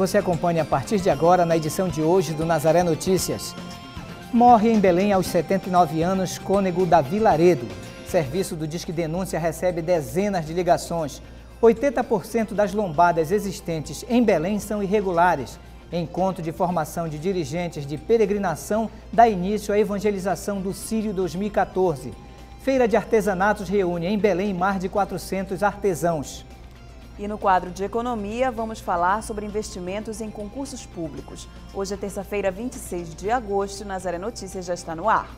Você acompanha a partir de agora na edição de hoje do Nazaré Notícias. Morre em Belém aos 79 anos cônego da Vilaredo. Serviço do Disque Denúncia recebe dezenas de ligações. 80% das lombadas existentes em Belém são irregulares. Encontro de formação de dirigentes de peregrinação dá início à evangelização do Sírio 2014. Feira de Artesanatos reúne em Belém mais de 400 artesãos. E no quadro de economia, vamos falar sobre investimentos em concursos públicos. Hoje é terça-feira, 26 de agosto, Nazaré Notícias já está no ar.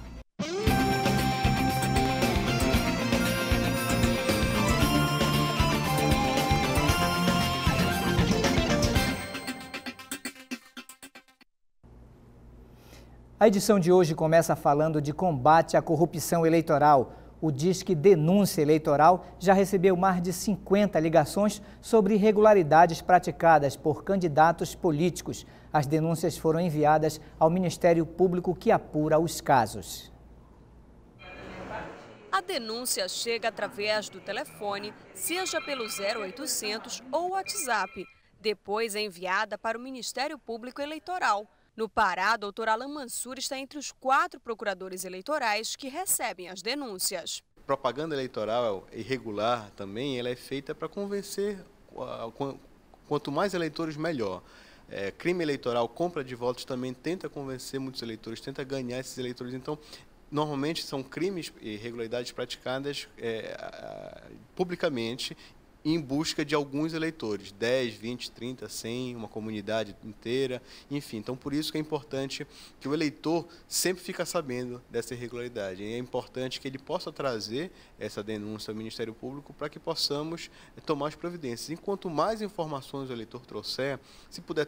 A edição de hoje começa falando de combate à corrupção eleitoral. O Disque Denúncia Eleitoral já recebeu mais de 50 ligações sobre irregularidades praticadas por candidatos políticos. As denúncias foram enviadas ao Ministério Público que apura os casos. A denúncia chega através do telefone, seja pelo 0800 ou WhatsApp. Depois é enviada para o Ministério Público Eleitoral. No Pará, doutor Alan Mansur está entre os quatro procuradores eleitorais que recebem as denúncias. Propaganda eleitoral irregular também ela é feita para convencer, quanto mais eleitores, melhor. É, crime eleitoral, compra de votos também tenta convencer muitos eleitores, tenta ganhar esses eleitores. Então, normalmente são crimes e irregularidades praticadas é, publicamente em busca de alguns eleitores, 10, 20, 30, 100, uma comunidade inteira, enfim. Então, por isso que é importante que o eleitor sempre fique sabendo dessa irregularidade. E é importante que ele possa trazer essa denúncia ao Ministério Público para que possamos eh, tomar as providências. Enquanto mais informações o eleitor trouxer, se puder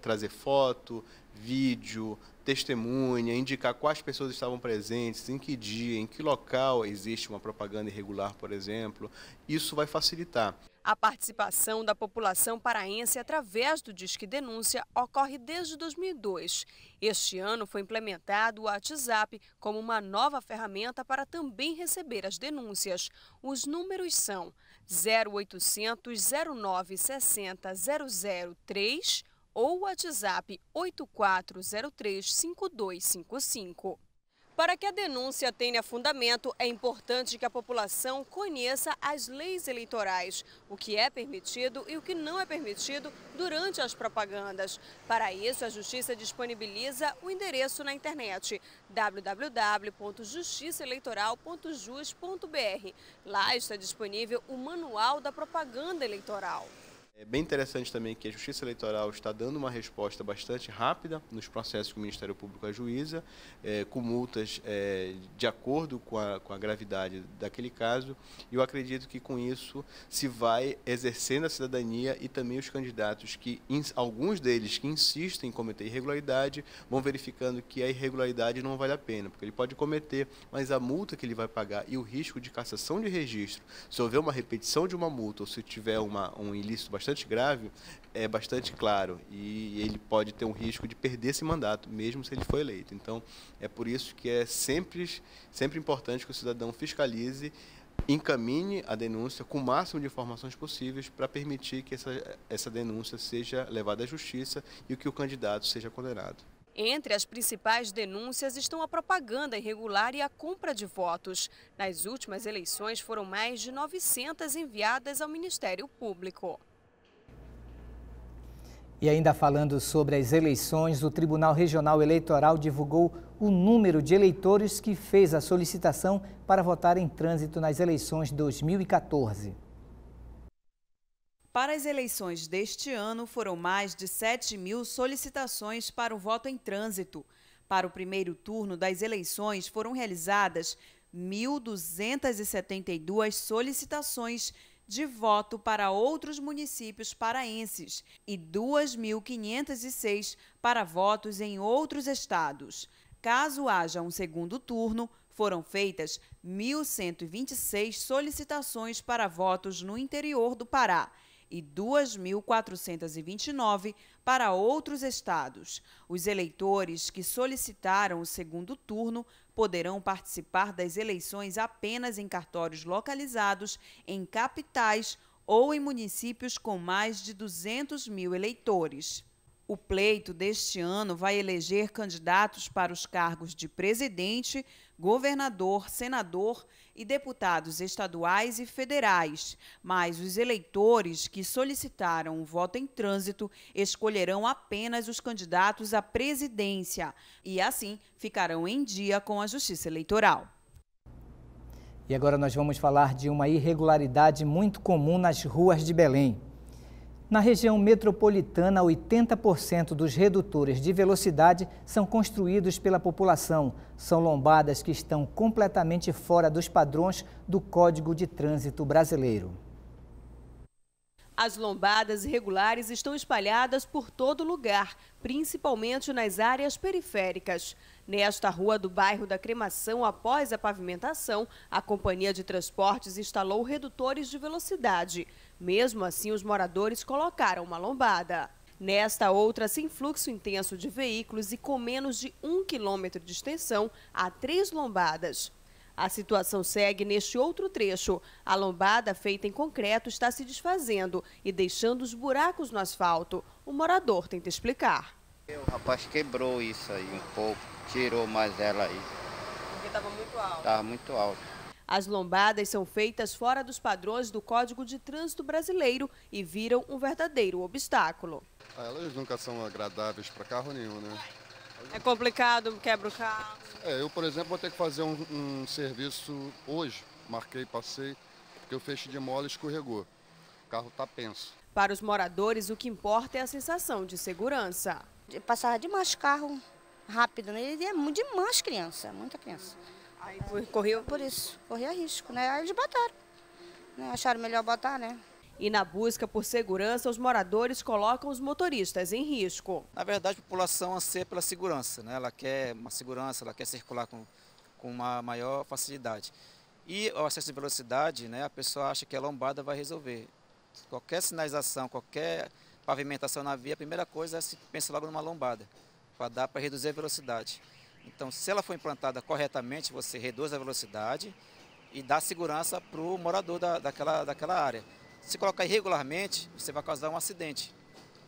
trazer foto, vídeo, testemunha, indicar quais pessoas estavam presentes, em que dia, em que local existe uma propaganda irregular, por exemplo. Isso vai facilitar. A participação da população paraense através do Disque Denúncia ocorre desde 2002. Este ano foi implementado o WhatsApp como uma nova ferramenta para também receber as denúncias. Os números são 0800 09 60 003 ou WhatsApp 84035255. Para que a denúncia tenha fundamento, é importante que a população conheça as leis eleitorais, o que é permitido e o que não é permitido durante as propagandas. Para isso, a Justiça disponibiliza o endereço na internet www.justiçaeleitoral.jus.br. Lá está disponível o Manual da Propaganda Eleitoral. É bem interessante também que a Justiça Eleitoral está dando uma resposta bastante rápida nos processos que o Ministério Público ajuiza, é, com multas é, de acordo com a, com a gravidade daquele caso. E eu acredito que com isso se vai exercendo a cidadania e também os candidatos que, alguns deles que insistem em cometer irregularidade, vão verificando que a irregularidade não vale a pena, porque ele pode cometer, mas a multa que ele vai pagar e o risco de cassação de registro, se houver uma repetição de uma multa ou se tiver uma, um ilícito bastante bastante grave, é bastante claro e ele pode ter um risco de perder esse mandato, mesmo se ele for eleito. Então, é por isso que é sempre, sempre importante que o cidadão fiscalize, encaminhe a denúncia com o máximo de informações possíveis para permitir que essa, essa denúncia seja levada à justiça e que o candidato seja condenado. Entre as principais denúncias estão a propaganda irregular e a compra de votos. Nas últimas eleições foram mais de 900 enviadas ao Ministério Público. E ainda falando sobre as eleições, o Tribunal Regional Eleitoral divulgou o número de eleitores que fez a solicitação para votar em trânsito nas eleições 2014. Para as eleições deste ano, foram mais de 7 mil solicitações para o voto em trânsito. Para o primeiro turno das eleições, foram realizadas 1.272 solicitações de voto para outros municípios paraenses e 2.506 para votos em outros estados. Caso haja um segundo turno, foram feitas 1.126 solicitações para votos no interior do Pará e 2.429 para outros estados. Os eleitores que solicitaram o segundo turno poderão participar das eleições apenas em cartórios localizados em capitais ou em municípios com mais de 200 mil eleitores. O pleito deste ano vai eleger candidatos para os cargos de presidente, governador, senador e deputados estaduais e federais, mas os eleitores que solicitaram o voto em trânsito escolherão apenas os candidatos à presidência e, assim, ficarão em dia com a Justiça Eleitoral. E agora nós vamos falar de uma irregularidade muito comum nas ruas de Belém. Na região metropolitana, 80% dos redutores de velocidade são construídos pela população. São lombadas que estão completamente fora dos padrões do Código de Trânsito Brasileiro. As lombadas irregulares estão espalhadas por todo lugar, principalmente nas áreas periféricas. Nesta rua do bairro da Cremação, após a pavimentação, a companhia de transportes instalou redutores de velocidade. Mesmo assim, os moradores colocaram uma lombada. Nesta outra, sem fluxo intenso de veículos e com menos de um quilômetro de extensão, há três lombadas. A situação segue neste outro trecho. A lombada feita em concreto está se desfazendo e deixando os buracos no asfalto. O morador tenta explicar. O rapaz quebrou isso aí um pouco, tirou mais ela aí. Porque estava muito alto. Estava muito alto. As lombadas são feitas fora dos padrões do Código de Trânsito Brasileiro e viram um verdadeiro obstáculo. Ah, elas nunca são agradáveis para carro nenhum, né? É complicado, quebra o carro. É, eu, por exemplo, vou ter que fazer um, um serviço hoje. Marquei, passei, porque o feixe de mola escorregou. O carro está penso. Para os moradores, o que importa é a sensação de segurança. Passava demais carro rápido, né? E é demais criança, muita criança. Aí correu? Por isso, corria risco, né? Aí eles botaram. Né? Acharam melhor botar, né? E na busca por segurança, os moradores colocam os motoristas em risco. Na verdade, a população anseia pela segurança, né? ela quer uma segurança, ela quer circular com, com uma maior facilidade. E o excesso de velocidade, né, a pessoa acha que a lombada vai resolver. Qualquer sinalização, qualquer pavimentação na via, a primeira coisa é se pensar logo numa lombada, para dar para reduzir a velocidade. Então, se ela for implantada corretamente, você reduz a velocidade e dá segurança para o morador da, daquela, daquela área. Se colocar irregularmente, você vai causar um acidente.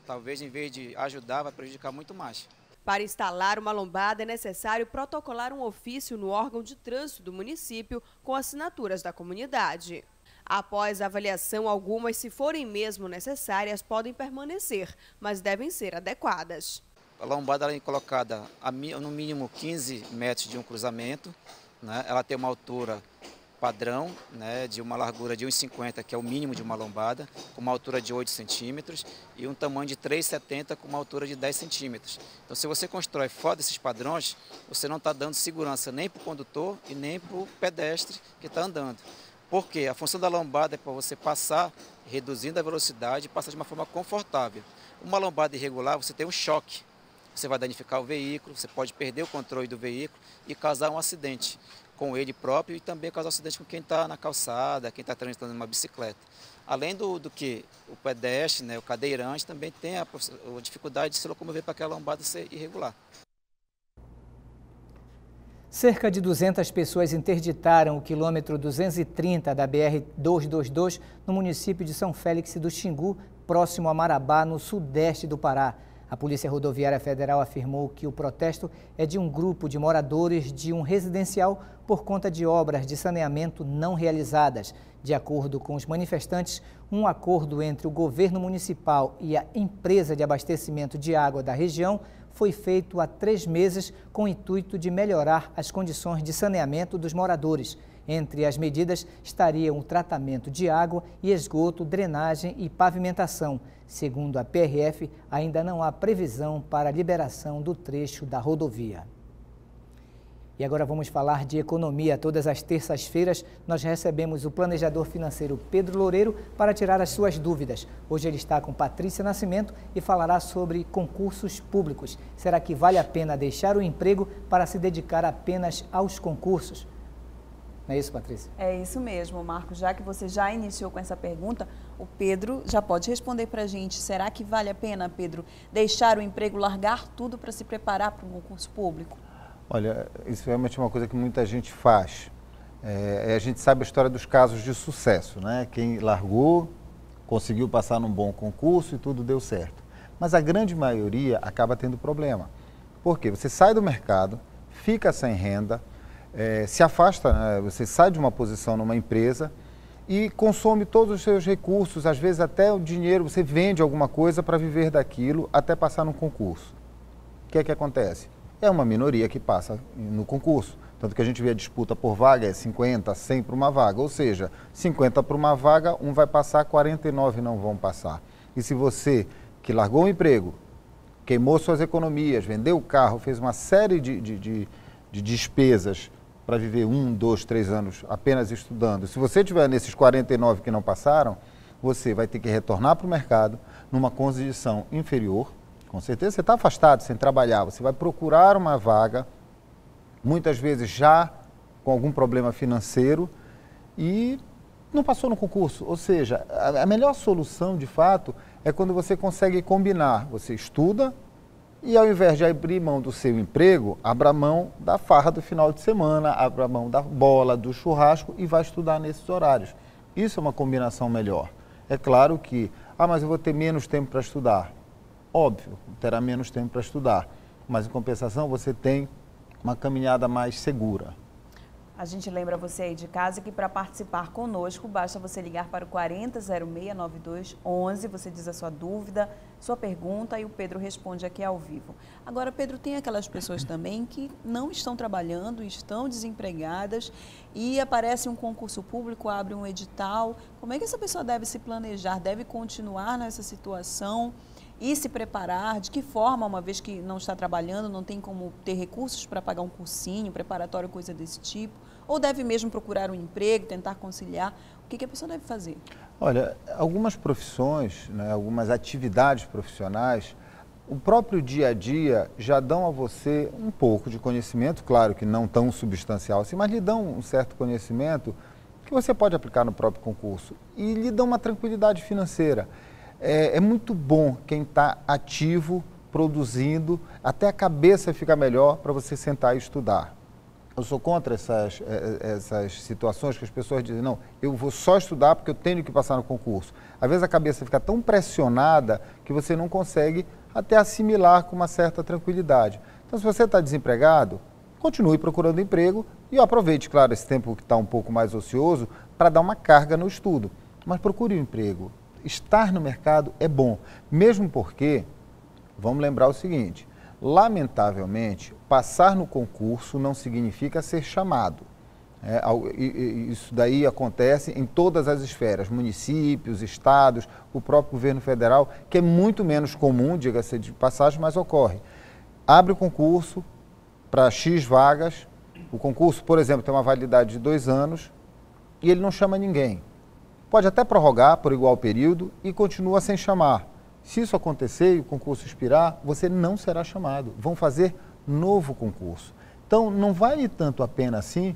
Talvez, em vez de ajudar, vai prejudicar muito mais. Para instalar uma lombada, é necessário protocolar um ofício no órgão de trânsito do município com assinaturas da comunidade. Após avaliação, algumas, se forem mesmo necessárias, podem permanecer, mas devem ser adequadas. A lombada é colocada a, no mínimo 15 metros de um cruzamento, né? ela tem uma altura padrão, né, de uma largura de 1,50, que é o mínimo de uma lombada, com uma altura de 8 centímetros, e um tamanho de 3,70 com uma altura de 10 centímetros. Então, se você constrói fora desses padrões, você não está dando segurança nem para o condutor e nem para o pedestre que está andando. Porque a função da lombada é para você passar reduzindo a velocidade e passar de uma forma confortável. Uma lombada irregular, você tem um choque. Você vai danificar o veículo, você pode perder o controle do veículo e causar um acidente com ele próprio e também causar acidente com quem está na calçada, quem está transitando numa bicicleta. Além do, do que o pedestre, né, o cadeirante, também tem a, a dificuldade de se locomover para aquela lombada ser irregular. Cerca de 200 pessoas interditaram o quilômetro 230 da BR-222 no município de São Félix do Xingu, próximo a Marabá, no sudeste do Pará. A Polícia Rodoviária Federal afirmou que o protesto é de um grupo de moradores de um residencial por conta de obras de saneamento não realizadas. De acordo com os manifestantes, um acordo entre o governo municipal e a empresa de abastecimento de água da região foi feito há três meses com o intuito de melhorar as condições de saneamento dos moradores. Entre as medidas estariam o tratamento de água e esgoto, drenagem e pavimentação. Segundo a PRF, ainda não há previsão para a liberação do trecho da rodovia. E agora vamos falar de economia. Todas as terças-feiras nós recebemos o planejador financeiro Pedro Loureiro para tirar as suas dúvidas. Hoje ele está com Patrícia Nascimento e falará sobre concursos públicos. Será que vale a pena deixar o emprego para se dedicar apenas aos concursos? Não é isso, Patrícia? É isso mesmo, Marcos. Já que você já iniciou com essa pergunta, o Pedro já pode responder para a gente. Será que vale a pena, Pedro, deixar o emprego, largar tudo para se preparar para um concurso público? Olha, isso realmente é uma coisa que muita gente faz. É, a gente sabe a história dos casos de sucesso, né? Quem largou, conseguiu passar num bom concurso e tudo deu certo. Mas a grande maioria acaba tendo problema. Por quê? Você sai do mercado, fica sem renda, é, se afasta, né? você sai de uma posição numa empresa e consome todos os seus recursos, às vezes até o dinheiro, você vende alguma coisa para viver daquilo até passar no concurso. O que é que acontece? É uma minoria que passa no concurso. Tanto que a gente vê a disputa por vaga é 50, 100 para uma vaga. Ou seja, 50 para uma vaga, um vai passar, 49 não vão passar. E se você que largou o emprego, queimou suas economias, vendeu o carro, fez uma série de, de, de, de despesas para viver um, dois, três anos apenas estudando. Se você tiver nesses 49 que não passaram, você vai ter que retornar para o mercado numa condição inferior. Com certeza você está afastado, sem trabalhar. Você vai procurar uma vaga muitas vezes já com algum problema financeiro e não passou no concurso. Ou seja, a, melhor solução, de fato, é quando você consegue combinar. Você estuda e, ao invés de abrir mão do seu emprego, abra mão da farra do final de semana, abra mão da bola, do churrasco e vai estudar nesses horários. Isso é uma combinação melhor. É claro que, ah, mas eu vou ter menos tempo para estudar. Óbvio, terá menos tempo para estudar. Mas, em compensação, você tem uma caminhada mais segura. A gente lembra você aí de casa que para participar conosco basta você ligar para o 40069211, você diz a sua dúvida, sua pergunta e o Pedro responde aqui ao vivo. Agora, Pedro, tem aquelas pessoas também que não estão trabalhando, estão desempregadas e aparece um concurso público, abre um edital. Como é que essa pessoa deve se planejar, deve continuar nessa situação? e se preparar, de que forma, uma vez que não está trabalhando, não tem como ter recursos para pagar um cursinho, preparatório, coisa desse tipo, ou deve mesmo procurar um emprego, tentar conciliar, que, que a pessoa deve fazer? Olha, algumas profissões, né, algumas atividades profissionais, o próprio dia a dia já dão a você um pouco de conhecimento, claro que não tão substancial assim, mas lhe dão um certo conhecimento que você pode aplicar no próprio concurso e lhe dão uma tranquilidade financeira é, é muito bom quem está ativo, produzindo, até a cabeça fica melhor para você sentar e estudar. Eu sou contra essas, é, é, essas situações que as pessoas dizem, não, eu vou só estudar porque eu tenho que passar no concurso. Às vezes a cabeça fica tão pressionada que você não consegue até assimilar com uma certa tranquilidade. Então, se você está desempregado, continue procurando emprego e aproveite, claro, esse tempo que está um pouco mais ocioso para dar uma carga no estudo. Mas procure um emprego, estar no mercado é bom, mesmo porque, vamos lembrar o seguinte, lamentavelmente, passar no concurso não significa ser chamado. É, isso daí acontece em todas as esferas, municípios, estados, o próprio governo federal, que é muito menos comum, diga-se de passagem, mas ocorre. Abre o concurso para X vagas, o concurso, por exemplo, tem uma validade de dois anos e ele não chama ninguém. Pode até prorrogar por igual período e continua sem chamar. Se isso acontecer e o concurso expirar, você não será chamado. Vão fazer novo concurso. Então, não vale tanto a pena assim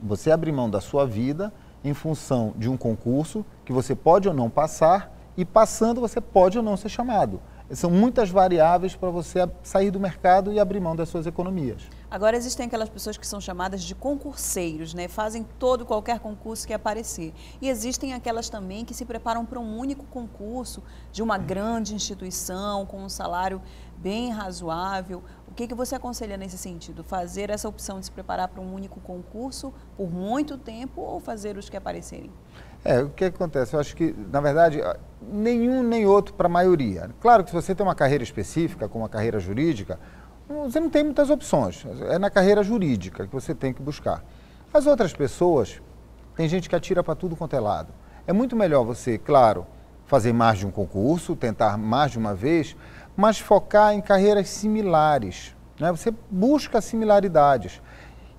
você abrir mão da sua vida em função de um concurso que você pode ou não passar e passando você pode ou não ser chamado. São muitas variáveis para você sair do mercado e abrir mão das suas economias. Agora existem aquelas pessoas que são chamadas de concurseiros, né? Fazem todo qualquer concurso que aparecer. E existem aquelas também que se preparam para um único concurso de uma grande instituição com um salário bem razoável. O que, que você aconselha nesse sentido? Fazer essa opção de se preparar para um único concurso por muito tempo ou fazer os que aparecerem? É, o que acontece? Eu acho que, na verdade, nenhum nem outro para a maioria. Claro que se você tem uma carreira específica, como uma carreira jurídica, você não tem muitas opções. É na carreira jurídica que você tem que buscar. As outras pessoas, tem gente que atira para tudo quanto é lado. É muito melhor você, claro, fazer mais de um concurso, tentar mais de uma vez, mas focar em carreiras similares. Né? Você busca similaridades.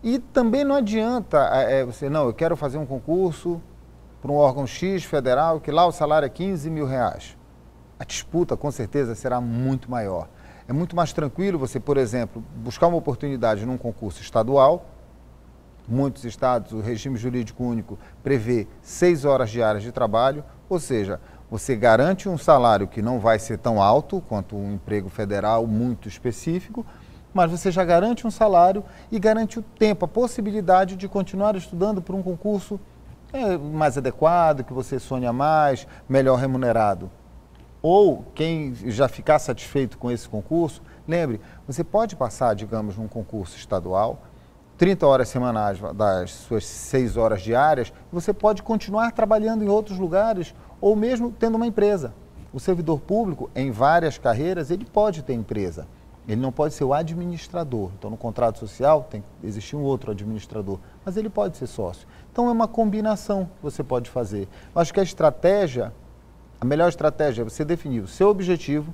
E também não adianta é, você, não, eu quero fazer um concurso para um órgão X federal, que lá o salário é 15 mil reais. A disputa, com certeza, será muito maior. É muito mais tranquilo você, por exemplo, buscar uma oportunidade num concurso estadual. Muitos estados, o regime jurídico único prevê seis horas diárias de trabalho, ou seja, você garante um salário que não vai ser tão alto quanto um emprego federal muito específico, mas você já garante um salário e garante o tempo, a possibilidade de continuar estudando para um concurso é, mais adequado, que você sonha mais, melhor remunerado. Ou quem já ficar satisfeito com esse concurso, lembre, você pode passar, digamos, num concurso estadual, 30 horas semanais das suas 6 horas diárias, você pode continuar trabalhando em outros lugares ou mesmo tendo uma empresa. O servidor público, em várias carreiras, ele pode ter empresa. Ele não pode ser o administrador. Então, no contrato social, tem que existir um outro administrador, mas ele pode ser sócio. Então, é uma combinação que você pode fazer. Eu acho que a estratégia, a melhor estratégia é você definir o seu objetivo,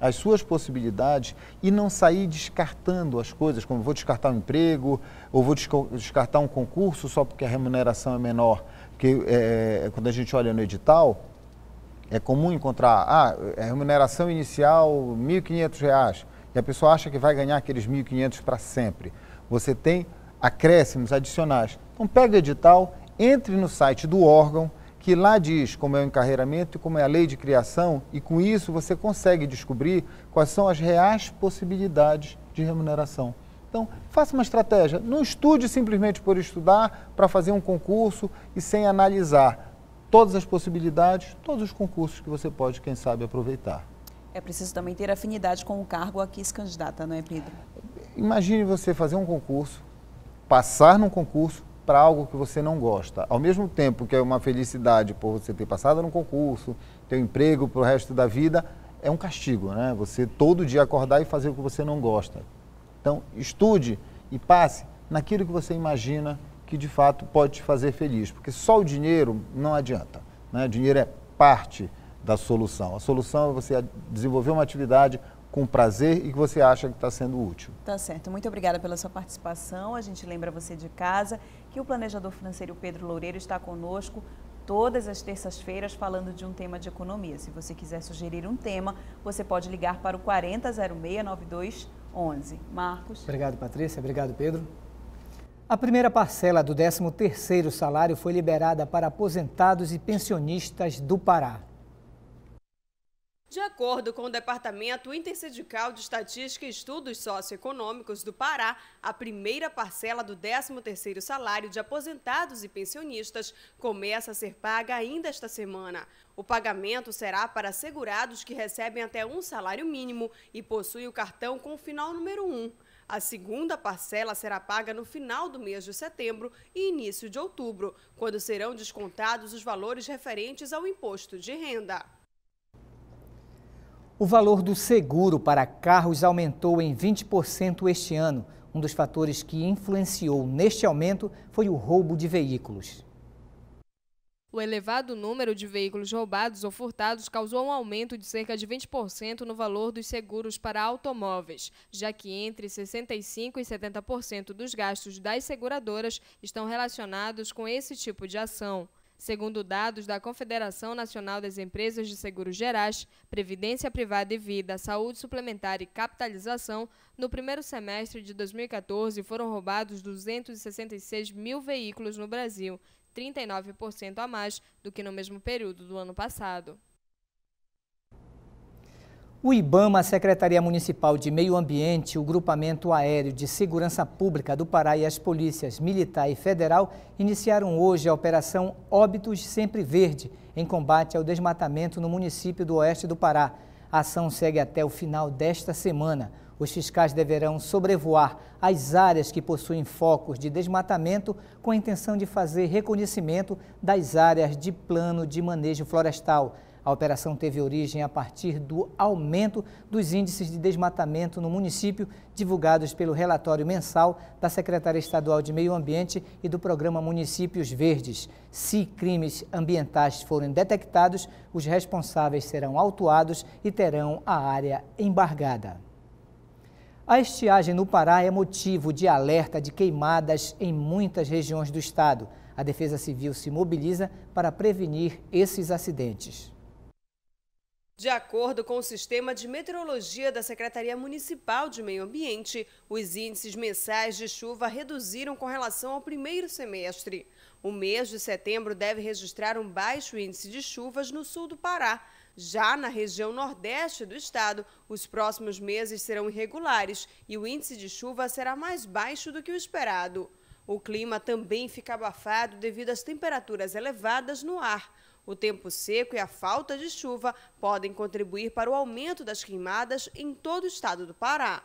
as suas possibilidades e não sair descartando as coisas, como vou descartar um emprego ou vou descartar um concurso só porque a remuneração é menor. Porque é, quando a gente olha no edital, é comum encontrar, ah, a remuneração inicial R$ 1.500 e a pessoa acha que vai ganhar aqueles 1.500 para sempre. Você tem acréscimos adicionais. Então, pega o edital, entre no site do órgão, que lá diz como é o encarreiramento e como é a lei de criação, e com isso você consegue descobrir quais são as reais possibilidades de remuneração. Então, faça uma estratégia. Não estude simplesmente por estudar para fazer um concurso e sem analisar todas as possibilidades, todos os concursos que você pode, quem sabe, aproveitar. É preciso também ter afinidade com o cargo a que se candidata, não é, Pedro? Imagine você fazer um concurso, passar num concurso para algo que você não gosta. Ao mesmo tempo que é uma felicidade por você ter passado num concurso, ter um emprego para o resto da vida, é um castigo, né? Você todo dia acordar e fazer o que você não gosta. Então, estude e passe naquilo que você imagina que de fato pode te fazer feliz, porque só o dinheiro não adianta. Né? O dinheiro é parte da solução. A solução é você desenvolver uma atividade com prazer e que você acha que está sendo útil. Tá certo. Muito obrigada pela sua participação. A gente lembra você de casa que o planejador financeiro Pedro Loureiro está conosco todas as terças-feiras falando de um tema de economia. Se você quiser sugerir um tema, você pode ligar para o 40069211. Marcos. Obrigado, Patrícia. Obrigado, Pedro. A primeira parcela do 13º salário foi liberada para aposentados e pensionistas do Pará. De acordo com o Departamento Intersindical de Estatística e Estudos Socioeconômicos do Pará, a primeira parcela do 13º salário de aposentados e pensionistas começa a ser paga ainda esta semana. O pagamento será para segurados que recebem até um salário mínimo e possuem o cartão com o final número 1. A segunda parcela será paga no final do mês de setembro e início de outubro, quando serão descontados os valores referentes ao imposto de renda. O valor do seguro para carros aumentou em 20% este ano. Um dos fatores que influenciou neste aumento foi o roubo de veículos. O elevado número de veículos roubados ou furtados causou um aumento de cerca de 20% no valor dos seguros para automóveis, já que entre 65% e 70% dos gastos das seguradoras estão relacionados com esse tipo de ação. Segundo dados da Confederação Nacional das Empresas de Seguros Gerais, Previdência Privada e Vida, Saúde Suplementar e Capitalização, no primeiro semestre de 2014 foram roubados 266 mil veículos no Brasil, 39% a mais do que no mesmo período do ano passado. O IBAMA, a Secretaria Municipal de Meio Ambiente, o Grupamento Aéreo de Segurança Pública do Pará e as polícias militar e federal iniciaram hoje a Operação Óbitos Sempre Verde, em combate ao desmatamento no município do oeste do Pará. A ação segue até o final desta semana. Os fiscais deverão sobrevoar as áreas que possuem focos de desmatamento com a intenção de fazer reconhecimento das áreas de plano de manejo florestal. A operação teve origem a partir do aumento dos índices de desmatamento no município, divulgados pelo relatório mensal da Secretaria Estadual de Meio Ambiente e do Programa Municípios Verdes. Se crimes ambientais forem detectados, os responsáveis serão autuados e terão a área embargada. A estiagem no Pará é motivo de alerta de queimadas em muitas regiões do estado. A Defesa Civil se mobiliza para prevenir esses acidentes. De acordo com o sistema de meteorologia da Secretaria Municipal de Meio Ambiente, os índices mensais de chuva reduziram com relação ao primeiro semestre. O mês de setembro deve registrar um baixo índice de chuvas no sul do Pará. Já na região nordeste do estado, os próximos meses serão irregulares e o índice de chuva será mais baixo do que o esperado. O clima também fica abafado devido às temperaturas elevadas no ar. O tempo seco e a falta de chuva podem contribuir para o aumento das queimadas em todo o estado do Pará.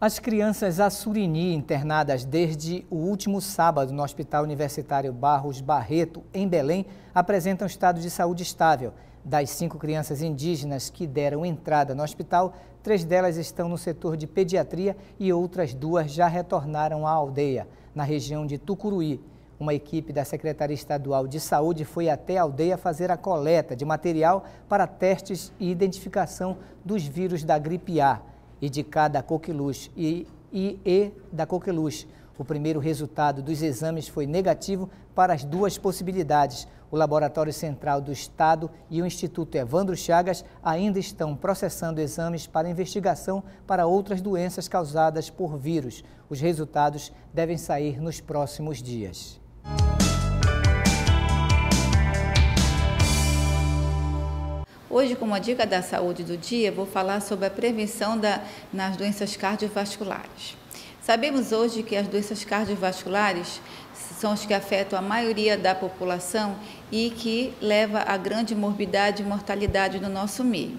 As crianças Assurini, internadas desde o último sábado no Hospital Universitário Barros Barreto, em Belém, apresentam estado de saúde estável. Das cinco crianças indígenas que deram entrada no hospital, três delas estão no setor de pediatria e outras duas já retornaram à aldeia, na região de Tucuruí. Uma equipe da Secretaria Estadual de Saúde foi até a aldeia fazer a coleta de material para testes e identificação dos vírus da gripe A e de cada coqueluche e, e, e da coqueluche. O primeiro resultado dos exames foi negativo para as duas possibilidades. O Laboratório Central do Estado e o Instituto Evandro Chagas ainda estão processando exames para investigação para outras doenças causadas por vírus. Os resultados devem sair nos próximos dias. Hoje, como a dica da saúde do dia, vou falar sobre a prevenção da, nas doenças cardiovasculares. Sabemos hoje que as doenças cardiovasculares são as que afetam a maioria da população e que leva a grande morbidade e mortalidade no nosso meio.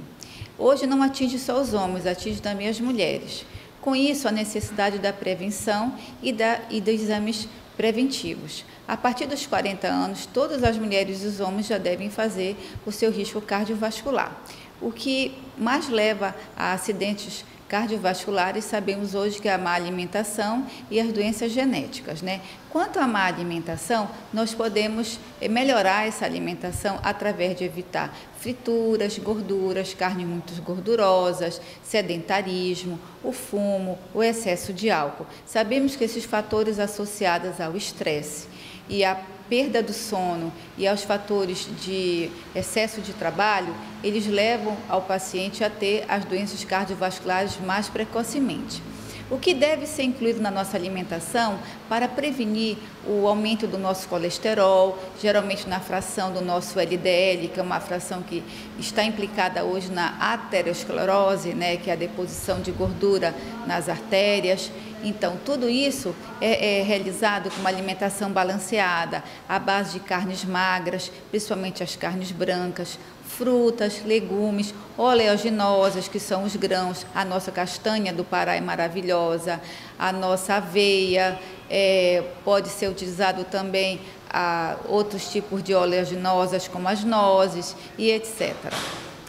Hoje não atinge só os homens, atinge também as mulheres. Com isso, a necessidade da prevenção e, da, e dos exames preventivos. A partir dos 40 anos, todas as mulheres e os homens já devem fazer o seu risco cardiovascular. O que mais leva a acidentes cardiovasculares, sabemos hoje que é a má alimentação e as doenças genéticas. Né? Quanto à má alimentação, nós podemos eh, melhorar essa alimentação através de evitar frituras, gorduras, carnes muito gordurosas, sedentarismo, o fumo, o excesso de álcool. Sabemos que esses fatores associados ao estresse e à perda do sono e aos fatores de excesso de trabalho, eles levam ao paciente a ter as doenças cardiovasculares mais precocemente. O que deve ser incluído na nossa alimentação para prevenir o aumento do nosso colesterol, geralmente na fração do nosso LDL, que é uma fração que está implicada hoje na aterosclerose, né, que é a deposição de gordura nas artérias. Então, tudo isso é, é, realizado com uma alimentação balanceada, à base de carnes magras, principalmente as carnes brancas, frutas, legumes, oleaginosas, que são os grãos. A nossa castanha do Pará é maravilhosa, a nossa aveia, é, pode ser utilizado também a outros tipos de oleaginosas, como as nozes e etc.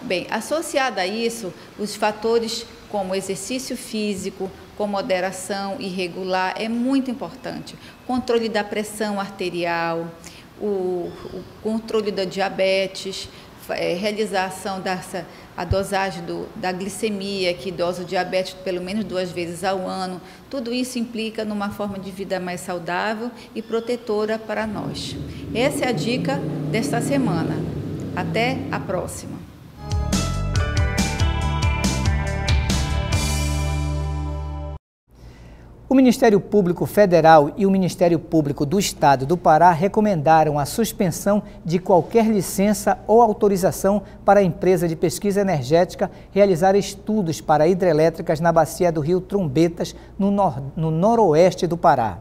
Bem, associado a isso, os fatores como exercício físico, com moderação e regular é muito importante. Controle da pressão arterial, o, o controle da diabetes, é, realização dessa a dosagem do, da glicemia, que dosa o diabetes pelo menos duas vezes ao ano, tudo isso implica numa forma de vida mais saudável e protetora para nós. Essa é a dica desta semana. Até a próxima. O Ministério Público Federal e o Ministério Público do Estado do Pará recomendaram a suspensão de qualquer licença ou autorização para a empresa de pesquisa energética realizar estudos para hidrelétricas na bacia do rio Trombetas, no, nor no noroeste do Pará.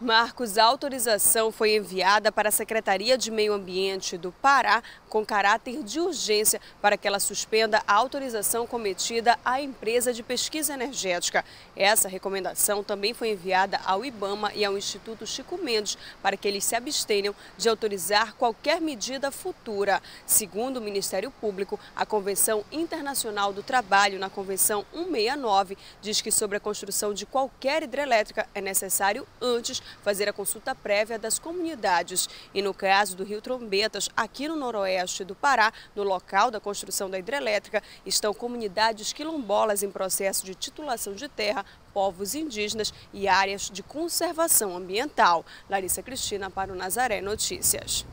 Marcos, a autorização foi enviada para a Secretaria de Meio Ambiente do Pará com caráter de urgência para que ela suspenda a autorização cometida à empresa de pesquisa energética. Essa recomendação também foi enviada ao IBAMA e ao Instituto Chico Mendes para que eles se abstenham de autorizar qualquer medida futura. Segundo o Ministério Público, a Convenção Internacional do Trabalho, na Convenção 169, diz que sobre a construção de qualquer hidrelétrica é necessário antes fazer a consulta prévia das comunidades. E no caso do Rio Trombetas, aqui no noroeste do Pará, no local da construção da hidrelétrica, estão comunidades quilombolas em processo de titulação de terra povos indígenas e áreas de conservação ambiental. Larissa Cristina para o Nazaré Notícias.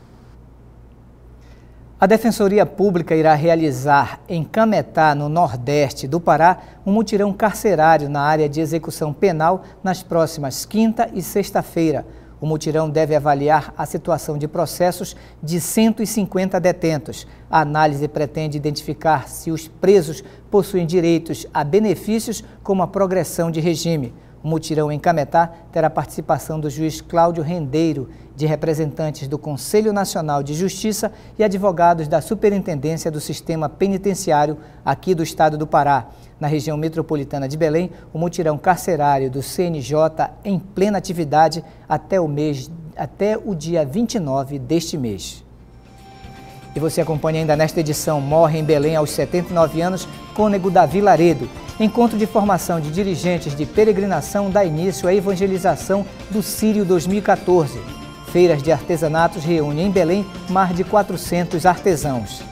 A Defensoria Pública irá realizar em Cametá, no Nordeste do Pará, um mutirão carcerário na área de execução penal nas próximas quinta e sexta-feira. O mutirão deve avaliar a situação de processos de 150 detentos. A análise pretende identificar se os presos possuem direitos a benefícios como a progressão de regime. O mutirão em Cametá terá participação do juiz Cláudio Rendeiro, de representantes do Conselho Nacional de Justiça e advogados da Superintendência do Sistema Penitenciário aqui do estado do Pará. Na região metropolitana de Belém, o mutirão carcerário do CNJ em plena atividade até o mês até o dia 29 deste mês. E você acompanha ainda nesta edição Morre em Belém aos 79 anos, Cônego Davi Laredo. Encontro de formação de dirigentes de peregrinação dá início à evangelização do Sírio 2014. Feiras de artesanatos reúnem em Belém mais de 400 artesãos.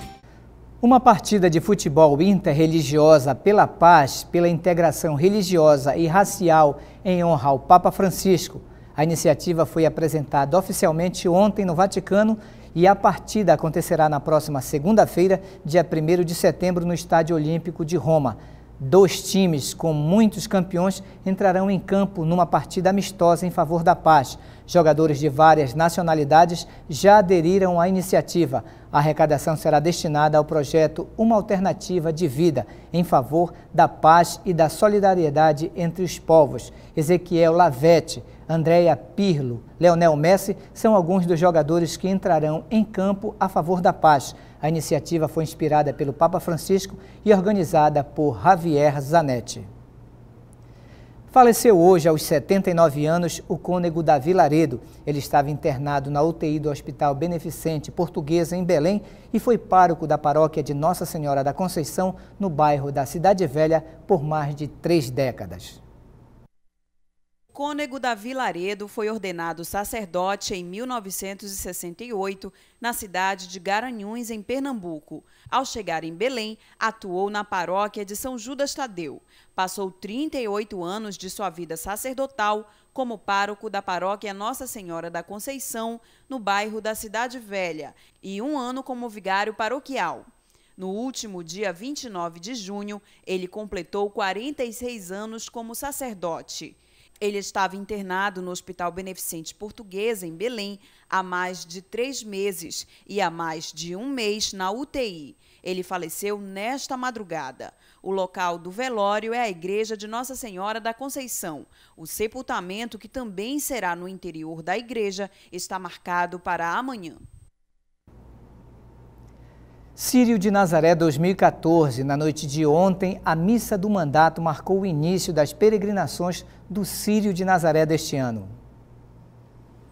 Uma partida de futebol interreligiosa pela paz, pela integração religiosa e racial em honra ao Papa Francisco. A iniciativa foi apresentada oficialmente ontem no Vaticano e a partida acontecerá na próxima segunda-feira, dia 1 de setembro, no Estádio Olímpico de Roma. Dois times com muitos campeões entrarão em campo numa partida amistosa em favor da paz. Jogadores de várias nacionalidades já aderiram à iniciativa. A arrecadação será destinada ao projeto Uma Alternativa de Vida, em favor da paz e da solidariedade entre os povos. Ezequiel Lavete, Andréia Pirlo, Leonel Messi são alguns dos jogadores que entrarão em campo a favor da paz. A iniciativa foi inspirada pelo Papa Francisco e organizada por Javier Zanetti. Faleceu hoje, aos 79 anos, o cônego Davi Laredo. Ele estava internado na UTI do Hospital Beneficente Portuguesa, em Belém, e foi pároco da paróquia de Nossa Senhora da Conceição, no bairro da Cidade Velha, por mais de três décadas. Cônego Davi Laredo foi ordenado sacerdote em 1968 na cidade de Garanhuns, em Pernambuco. Ao chegar em Belém, atuou na paróquia de São Judas Tadeu. Passou 38 anos de sua vida sacerdotal como pároco da paróquia Nossa Senhora da Conceição, no bairro da Cidade Velha, e um ano como vigário paroquial. No último dia 29 de junho, ele completou 46 anos como sacerdote. Ele estava internado no Hospital Beneficente Portuguesa, em Belém, há mais de três meses e há mais de um mês na UTI. Ele faleceu nesta madrugada. O local do velório é a Igreja de Nossa Senhora da Conceição. O sepultamento, que também será no interior da igreja, está marcado para amanhã. Sírio de Nazaré 2014, na noite de ontem, a missa do mandato marcou o início das peregrinações do Sírio de Nazaré deste ano.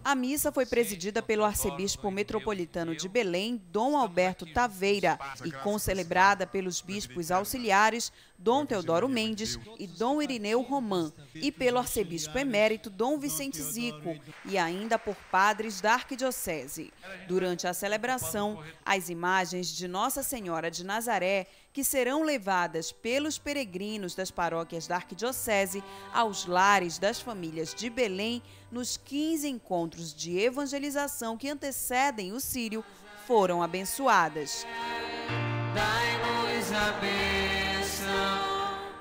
A missa foi presidida pelo arcebispo metropolitano de Belém, Dom Alberto Taveira, e concelebrada pelos bispos auxiliares Dom Teodoro Mendes e Dom Irineu Romã, e pelo arcebispo emérito Dom Vicente Zico, e ainda por padres da arquidiocese. Durante a celebração, as imagens de Nossa Senhora de Nazaré que serão levadas pelos peregrinos das paróquias da Arquidiocese aos lares das famílias de Belém nos 15 encontros de evangelização que antecedem o Sírio foram abençoadas.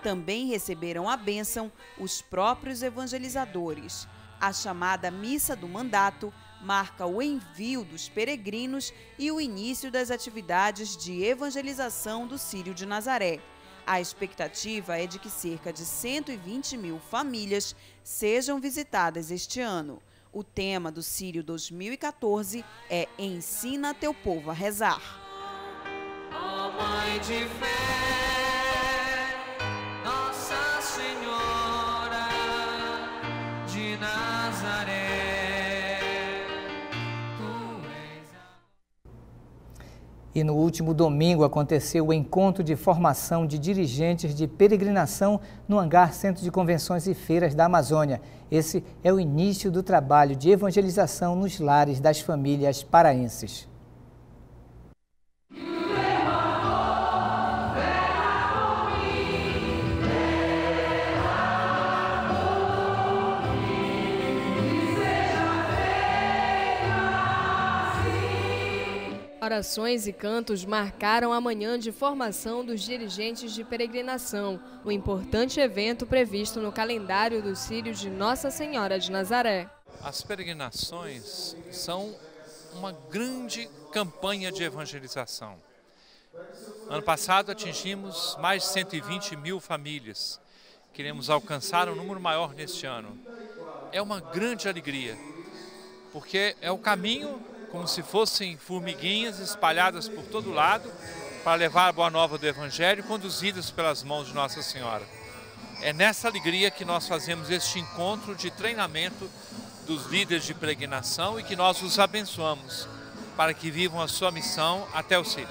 Também receberam a bênção os próprios evangelizadores. A chamada Missa do Mandato marca o envio dos peregrinos e o início das atividades de evangelização do Sírio de Nazaré. A expectativa é de que cerca de 120 mil famílias sejam visitadas este ano. O tema do Sírio 2014 é Ensina teu povo a rezar. Oh, E no último domingo aconteceu o encontro de formação de dirigentes de peregrinação no Hangar Centro de Convenções e Feiras da Amazônia. Esse é o início do trabalho de evangelização nos lares das famílias paraenses. Orações e cantos marcaram a manhã de formação dos dirigentes de peregrinação, o um importante evento previsto no calendário do Sírio de Nossa Senhora de Nazaré. As peregrinações são uma grande campanha de evangelização. Ano passado atingimos mais de 120 mil famílias. Queremos alcançar um número maior neste ano. É uma grande alegria, porque é o caminho como se fossem formiguinhas espalhadas por todo lado para levar a boa nova do Evangelho, conduzidas pelas mãos de Nossa Senhora. É nessa alegria que nós fazemos este encontro de treinamento dos líderes de peregrinação e que nós os abençoamos para que vivam a sua missão até o céu.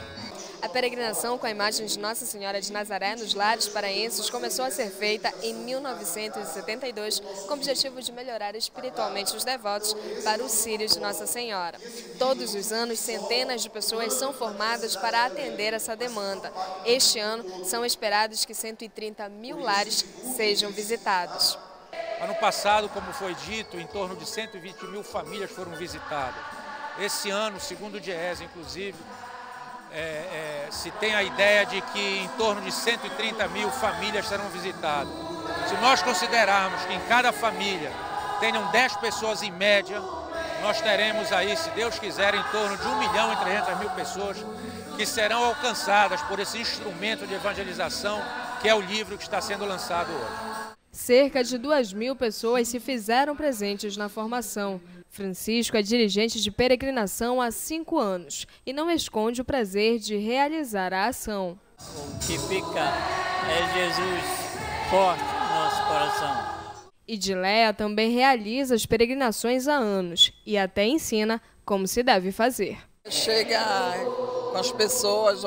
A peregrinação com a imagem de Nossa Senhora de Nazaré nos lares paraenses começou a ser feita em 1972 com o objetivo de melhorar espiritualmente os devotos para o Sírio de Nossa Senhora. Todos os anos, centenas de pessoas são formadas para atender essa demanda. Este ano, são esperados que 130 mil lares sejam visitados. Ano passado, como foi dito, em torno de 120 mil famílias foram visitadas. Esse ano, segundo o DIES, inclusive, é, é, se tem a ideia de que em torno de 130 mil famílias serão visitadas. Se nós considerarmos que em cada família tenham 10 pessoas em média, nós teremos aí, se Deus quiser, em torno de 1 milhão e 300 mil pessoas que serão alcançadas por esse instrumento de evangelização que é o livro que está sendo lançado hoje. Cerca de 2 mil pessoas se fizeram presentes na formação. Francisco é dirigente de peregrinação há cinco anos e não esconde o prazer de realizar a ação. O que fica é Jesus forte no nosso coração. Idileia também realiza as peregrinações há anos e até ensina como se deve fazer. Chega com as pessoas,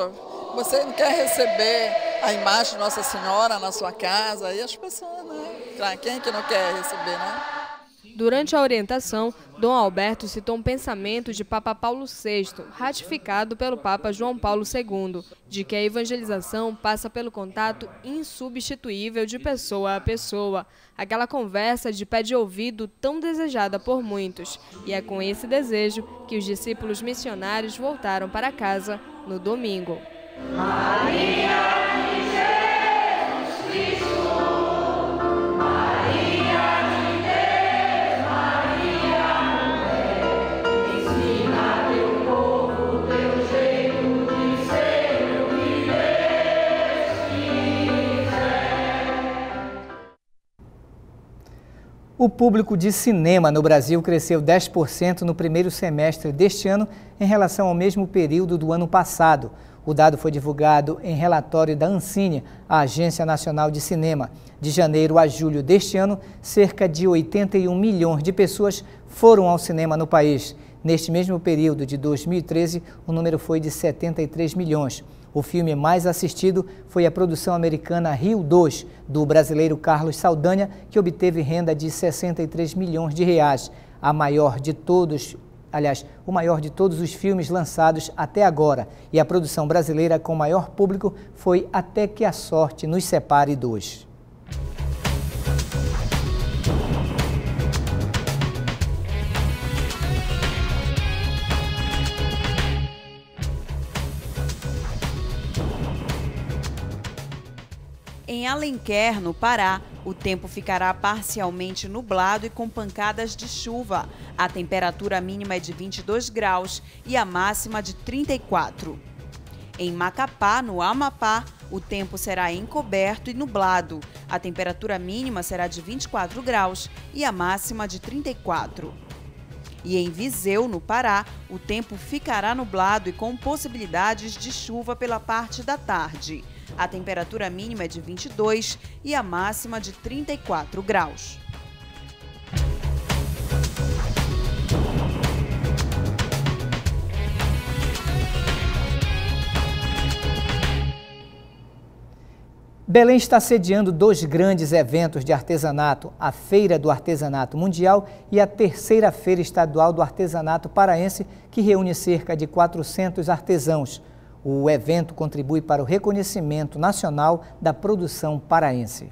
você não quer receber a imagem de Nossa Senhora na sua casa, e as pessoas, né? Quem que não quer receber, né? Durante a orientação, Dom Alberto citou um pensamento de Papa Paulo VI, ratificado pelo Papa João Paulo II, de que a evangelização passa pelo contato insubstituível de pessoa a pessoa, aquela conversa de pé de ouvido tão desejada por muitos. E é com esse desejo que os discípulos missionários voltaram para casa no domingo. Maria. O público de cinema no Brasil cresceu 10% no primeiro semestre deste ano em relação ao mesmo período do ano passado. O dado foi divulgado em relatório da Ancine, a Agência Nacional de Cinema. De janeiro a julho deste ano, cerca de 81 milhões de pessoas foram ao cinema no país. Neste mesmo período de 2013, o número foi de 73 milhões. O filme mais assistido foi a produção americana Rio 2, do brasileiro Carlos Saldanha, que obteve renda de 63 milhões de reais, a maior de todos, aliás, o maior de todos os filmes lançados até agora. E a produção brasileira com maior público foi Até que a Sorte nos Separe 2. Em Alenquer, no Pará, o tempo ficará parcialmente nublado e com pancadas de chuva. A temperatura mínima é de 22 graus e a máxima de 34. Em Macapá, no Amapá, o tempo será encoberto e nublado. A temperatura mínima será de 24 graus e a máxima de 34. E em Viseu, no Pará, o tempo ficará nublado e com possibilidades de chuva pela parte da tarde. A temperatura mínima é de 22 e a máxima de 34 graus. Belém está sediando dois grandes eventos de artesanato, a Feira do Artesanato Mundial e a Terceira Feira Estadual do Artesanato Paraense, que reúne cerca de 400 artesãos. O evento contribui para o reconhecimento nacional da produção paraense.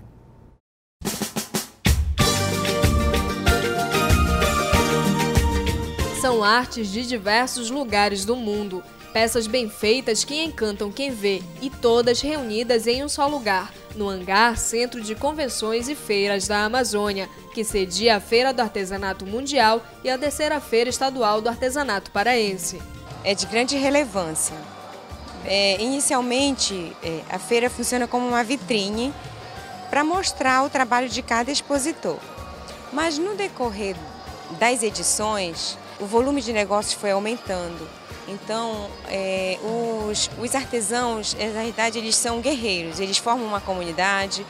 São artes de diversos lugares do mundo Peças bem feitas que encantam quem vê e todas reunidas em um só lugar, no hangar Centro de Convenções e Feiras da Amazônia, que cedia a Feira do Artesanato Mundial e a terceira Feira Estadual do Artesanato Paraense. É de grande relevância. É, inicialmente, é, a feira funciona como uma vitrine para mostrar o trabalho de cada expositor. Mas no decorrer das edições, o volume de negócios foi aumentando. Então, é, os, os, artesãos, na verdade, eles são guerreiros, eles formam uma comunidade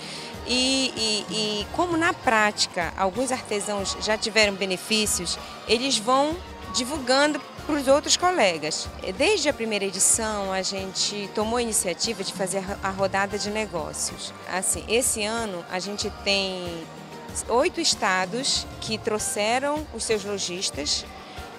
e, e, e, como na prática alguns artesãos já tiveram benefícios, eles vão divulgando para os outros colegas. Desde a primeira edição, a gente tomou a iniciativa de fazer a rodada de negócios. Assim, esse ano a gente tem oito estados que trouxeram os seus lojistas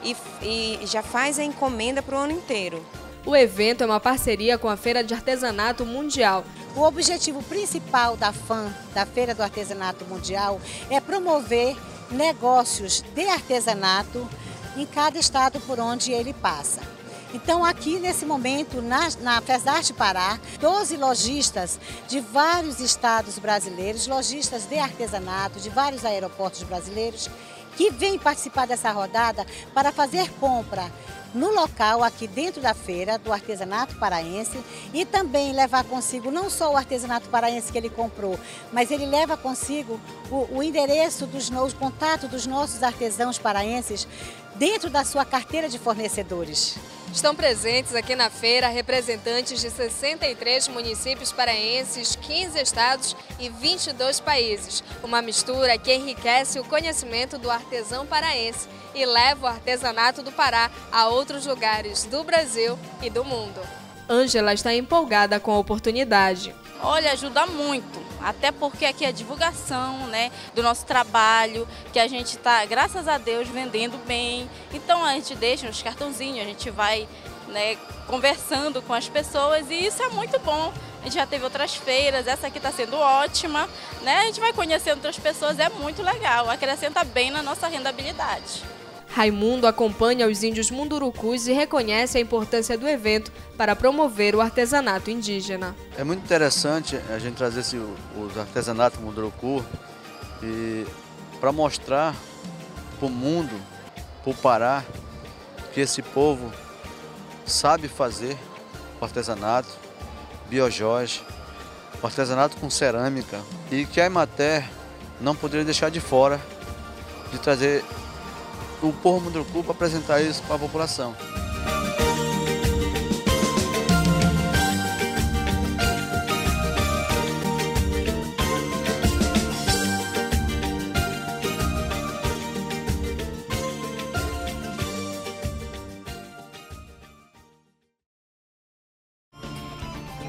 e, e já faz a encomenda para o ano inteiro. O evento é uma parceria com a Feira de Artesanato Mundial. O objetivo principal da FAM, da Feira do Artesanato Mundial, é promover negócios de artesanato em cada estado por onde ele passa. Então, aqui nesse momento, na, na Fesarte Pará, 12 lojistas de vários estados brasileiros, lojistas de artesanato, de vários aeroportos brasileiros, que vêm participar dessa rodada para fazer compra no local, aqui dentro da feira do artesanato paraense e também levar consigo não só o artesanato paraense que ele comprou, mas ele leva consigo o, o endereço dos o contato dos nossos artesãos paraenses dentro da sua carteira de fornecedores. Estão presentes aqui na feira representantes de 63 municípios paraenses, 15 estados e 22 países. Uma mistura que enriquece o conhecimento do artesão paraense e leva o artesanato do Pará a outros lugares do Brasil e do mundo. Ângela está empolgada com a oportunidade. Olha, ajuda muito, até porque aqui é divulgação né, do nosso trabalho, que a gente está, graças a Deus, vendendo bem. Então a gente deixa uns cartãozinhos, a gente vai né, conversando com as pessoas e isso é muito bom. A gente já teve outras feiras, essa aqui está sendo ótima, né? A gente vai conhecendo outras pessoas, é muito legal, acrescenta bem na nossa rendabilidade. Raimundo acompanha os índios mundurucus e reconhece a importância do evento para promover o artesanato indígena. É muito interessante a gente trazer esse, os artesanatos munduruku e para mostrar para o mundo, para o Pará, que esse povo sabe fazer o artesanato, biojóis, o artesanato com cerâmica e que a Imater não poderia deixar de fora de trazer o povo Munduruku para apresentar isso para a população.